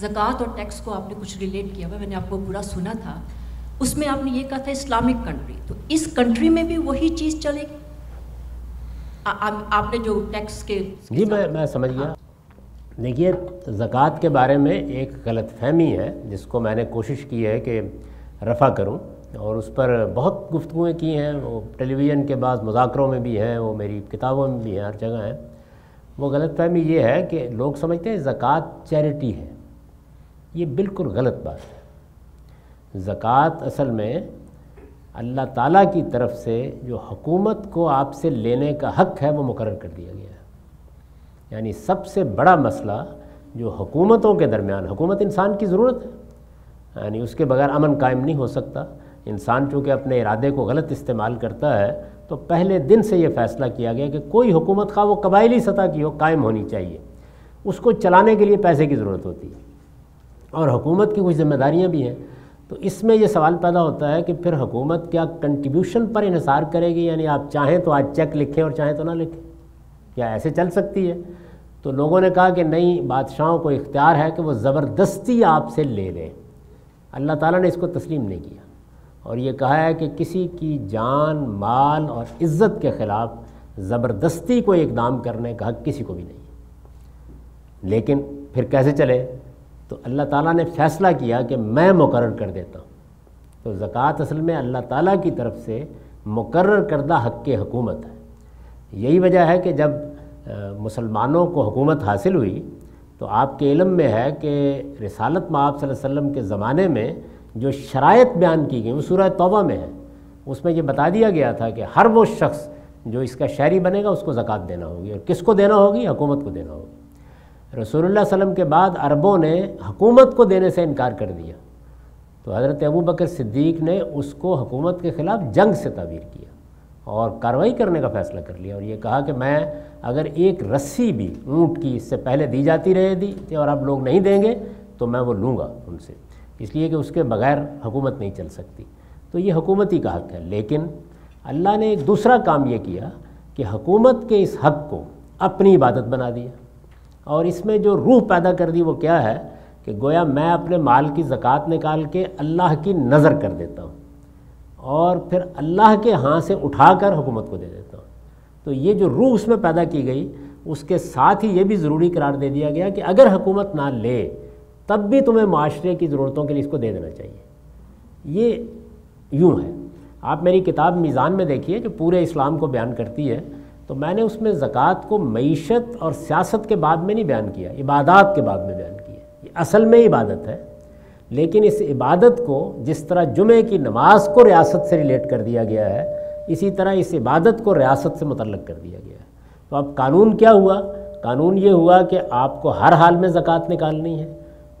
ज़क़़त और टैक्स को आपने कुछ रिलेट किया हुआ मैंने आपको पूरा सुना था। उसमें आपने ये कहा था इस्लामिक कंट्री तो इस कंट्री में भी वही चीज़ चलेगी? आपने जो टैक्स के जी, मैं मैं समझ गया। देखिए, ज़क़़त के बारे में एक गलत फहमी है, जिसको मैंने कोशिश की है कि रफ़ा करूँ, और उस पर बहुत गुफ्तुएँ की हैं। वो टेलीविज़न के बाद मुजाकरों में भी हैं, वो मेरी किताबों में भी हैं, हर जगह हैं। वो गलत फहमी ये है कि लोग समझते हैं ज़क़़त चैरिटी है। ये बिल्कुल गलत बात है। ज़क़़त असल में अल्लाह ताला की तरफ़ से जो हकूमत को आपसे लेने का हक़ है, वो मुकर कर दिया गया है। यानी सबसे बड़ा मसला जो हुकूमतों के दरमियान, हुकूमत इंसान की ज़रूरत है। यानी उसके बगैर अमन कायम नहीं हो सकता। इंसान चूँकि अपने इरादे को गलत इस्तेमाल करता है तो पहले दिन से ये फ़ैसला किया गया कि कोई हुकूमत का वो कबायली सतह की हो, कायम होनी चाहिए। उसको चलाने के लिए पैसे की ज़रूरत होती है। और हुकूमत की कुछ ज़िम्मेदारियाँ भी हैं। तो इसमें यह सवाल पैदा होता है कि फिर हुकूमत क्या कंट्रीब्यूशन पर इसार करेगी? यानी आप चाहें तो आज चेक लिखें और चाहें तो ना लिखें। क्या ऐसे चल सकती है? तो लोगों ने कहा कि नहीं, बादशाहों को इख्तियार है कि वो ज़बरदस्ती आपसे ले लें। अल्लाह ताला ने इसको तस्लीम नहीं किया। और ये कहा है कि किसी की जान, माल और इज़्ज़त के ख़िलाफ़ ज़बरदस्ती को इकदाम करने का हक किसी को भी नहीं लेकिन फिर कैसे चले? तो अल्लाह ताला ने फ़ैसला किया कि मैं मुकर कर देता हूँ। तो ज़क़़त असल में अल्लाह ताला की तरफ़ से मुकर करदा हक़ हकूमत है। यही वजह है कि जब मुसलमानों को हुकूमत हासिल हुई तो आपके इलम में है कि रिसालत माब वसल्लम के ज़माने में जो शराइत बयान की गई, वो सूरह तौबा में है। उसमें ये बता दिया गया था कि हर वो शख्स जो इसका शहरी बनेगा, उसको ज़क़़त देना होगी। और किसको देना होगी? हुकूमत को देना होगी। रसूलुल्लाह सल्लम के बाद अरबों ने हुकूमत को देने से इनकार कर दिया। तो हज़रत अबू बकर सिद्दीक ने उसको हकूमत के ख़िलाफ़ जंग से ताबीर किया और कार्रवाई करने का फ़ैसला कर लिया और ये कहा कि मैं अगर एक रस्सी भी ऊँट की इससे पहले दी जाती रहे थी और अब लोग नहीं देंगे तो मैं वो लूँगा उनसे। इसलिए कि उसके बगैर हुकूमत नहीं चल सकती। तो ये हुकूमती का हक़ है। लेकिन अल्लाह ने एक दूसरा काम ये किया कि हुकूमत के इस हक़ को अपनी इबादत बना दिया। और इसमें जो रूह पैदा कर दी वो क्या है कि गोया मैं अपने माल की ज़क़़त निकाल के अल्लाह की नज़र कर देता हूँ और फिर अल्लाह के हाथ से उठाकर हुकूमत को दे देता हूँ। तो ये जो रूह उसमें पैदा की गई, उसके साथ ही ये भी ज़रूरी करार दे दिया गया कि अगर हुकूमत ना ले, तब भी तुम्हें माशरे की ज़रूरतों के लिए इसको दे देना चाहिए। ये यूँ है। आप मेरी किताब मीज़ान में देखिए जो पूरे इस्लाम को बयान करती है। तो मैंने उसमें ज़क़़त को मीशत और सियासत के बाद में नहीं बयान किया, इबादत के बाद में बयान किया। ये असल में इबादत है, लेकिन इस इबादत को जिस तरह जुमे की नमाज़ को रियासत से रिलेट कर दिया गया है, इसी तरह इस इबादत को रियासत से मुतल कर दिया गया है। तो अब कानून क्या हुआ? कानून ये हुआ कि आपको हर हाल में ज़क़़त निकालनी है,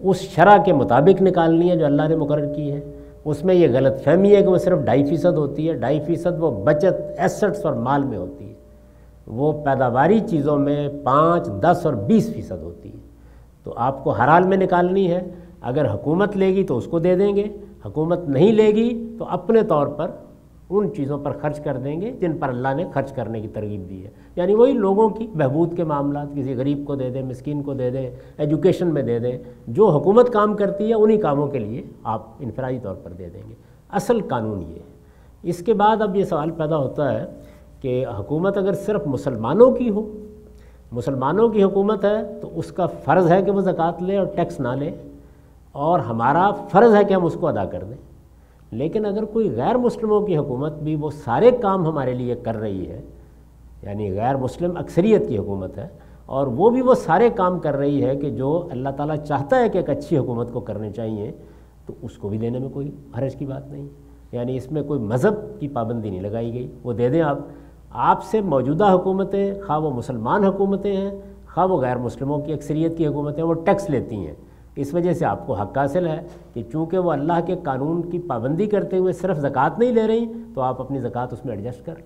उस शरा के मुताबिक निकालनी है जो अल्लाह ने मुकर की है। उसमें यह गलत फहमी है कि वो सिर्फ़ ढाई फ़ीसद होती है, ढाई फ़ीसद वो बचत एसेट्स और माल में होती है। वो पैदावारी चीज़ों में पाँच, दस और बीस फ़ीसद होती है। तो आपको हर हाल में निकालनी है। अगर हुकूमत लेगी तो उसको दे देंगे। हुकूमत नहीं लेगी तो अपने तौर पर उन चीज़ों पर खर्च कर देंगे जिन पर अल्लाह ने खर्च करने की तरगीब दी है। यानी वही लोगों की बहबूद के मामला किसी गरीब को दे दें, मस्किन को दे दें, एजुकेशन में दे दें, जो हुकूमत काम करती है, उन्हीं कामों के लिए आप इनफरादी तौर पर दे देंगे। असल कानून ये है। इसके बाद अब ये सवाल पैदा होता है कि हुकूमत अगर सिर्फ़ मुसलमानों की हो, मुसलमानों की हुकूमत है तो उसका फ़र्ज़ है कि वो ज़क़़त ले और टैक्स ना ले, और हमारा फ़र्ज़ है कि हम उसको अदा कर दें। लेकिन अगर कोई गैर मुस्लिमों की हुकूमत भी वो सारे काम हमारे लिए कर रही है, यानी गैर मुस्लिम अक्सरियत की हुकूमत है, और वो भी वो सारे काम कर रही है कि जो अल्लाह ताला चाहता है कि एक अच्छी हुकूमत को करने चाहिए तो उसको भी देने में कोई हरज की बात नहीं। यानी इसमें कोई मज़हब की पाबंदी नहीं लगाई गई। वो दे दें आप आपसे मौजूदा हुकूमतें खा वो मुसलमान हुकूमतें हैं खा वो गैर मुस्लिमों की अक्सरियत की हुकूमतें वो टैक्स लेती हैं। इस वजह से आपको हक हासिल है कि चूँकि वो अल्लाह के कानून की पाबंदी करते हुए सिर्फ़ ज़क़़त नहीं ले रही तो आप अपनी ज़क़़त उसमें एडजस्ट कर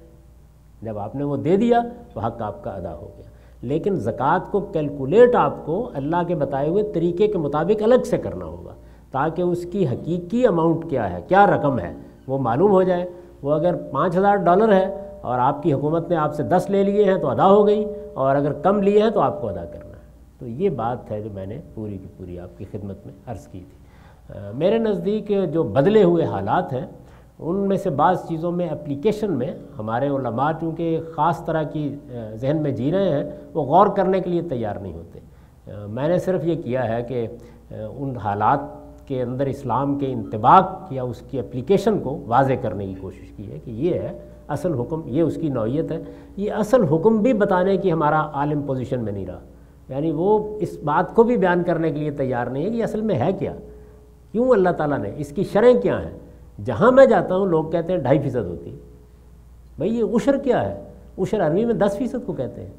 जब आपने वो दे दिया तो हक आपका अदा हो गया। लेकिन ज़क़़त को कैलकुलेट आपको अल्लाह के बताए हुए तरीके के मुताबिक अलग से करना होगा, ताकि उसकी हकीकी अमाउंट क्या है, क्या रकम है, वो मालूम हो जाए। वो अगर पाँच हज़ार डॉलर है और आपकी हुकूमत ने आपसे दस ले लिए हैं तो अदा हो गई और अगर कम लिए हैं तो आपको अदा करना है। तो ये बात है जो मैंने पूरी की पूरी आपकी खिदमत में अर्ज़ की थी। आ, मेरे नज़दीक जो बदले हुए हालात हैं उनमें से बाज़ चीज़ों में एप्लीकेशन में हमारे उलमा चूँकि ख़ास तरह की जहन में जी रहे हैं वो गौर करने के लिए तैयार नहीं होते। आ, मैंने सिर्फ़ ये किया है कि उन हालात के अंदर इस्लाम के इंतबाक या उसकी एप्लीकेशन को वाज करने की कोशिश की है कि ये है असल हुक्म, ये उसकी नौीयत है। ये असल हुक्म भी बताने की हमारा आलिम पोजीशन में नहीं रहा। यानी वो इस बात को भी बयान करने के लिए तैयार नहीं है कि असल में है क्या। क्यों अल्लाह ताला ने? इसकी शरें क्या हैं? जहाँ मैं जाता हूँ, लोग कहते हैं ढाई फ़ीसद होती। भाई, ये उशर क्या है? उशर अरबी में दस फ़ीसद को कहते हैं।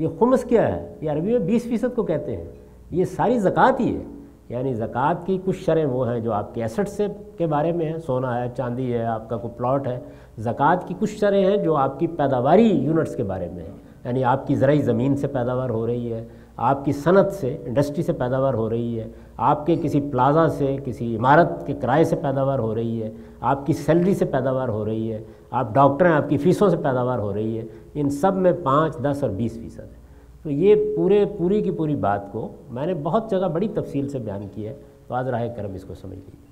ये खुमस क्या है? ये अरबी में बीस फ़ीसद को कहते हैं। ये सारी ज़क़़त ही है। यानी ज़क़़त की कुछ शरें वो हैं जो आपके एसेट से के बारे में है। सोना है, चांदी है, आपका कोई प्लॉट है। ज़क़़त की कुछ शरें हैं जो आपकी पैदावारी यूनिट्स के बारे में है। यानी आपकी ज़रूरी ज़मीन से पैदावार हो रही है, आपकी सनत से इंडस्ट्री से पैदावार हो रही है, आपके किसी प्लाजा से, किसी इमारत के किराए से पैदावार हो रही है, आपकी सैलरी से पैदावार हो रही है, आप डॉक्टर हैं, आपकी फ़ीसों से पैदावार हो रही है। इन सब में पाँच, दस और बीस फ़ीसद है। तो ये पूरे, पूरी की पूरी बात को मैंने बहुत जगह बड़ी तफसील से बयान की है तो आज राय करम इसको समझ लीजिए।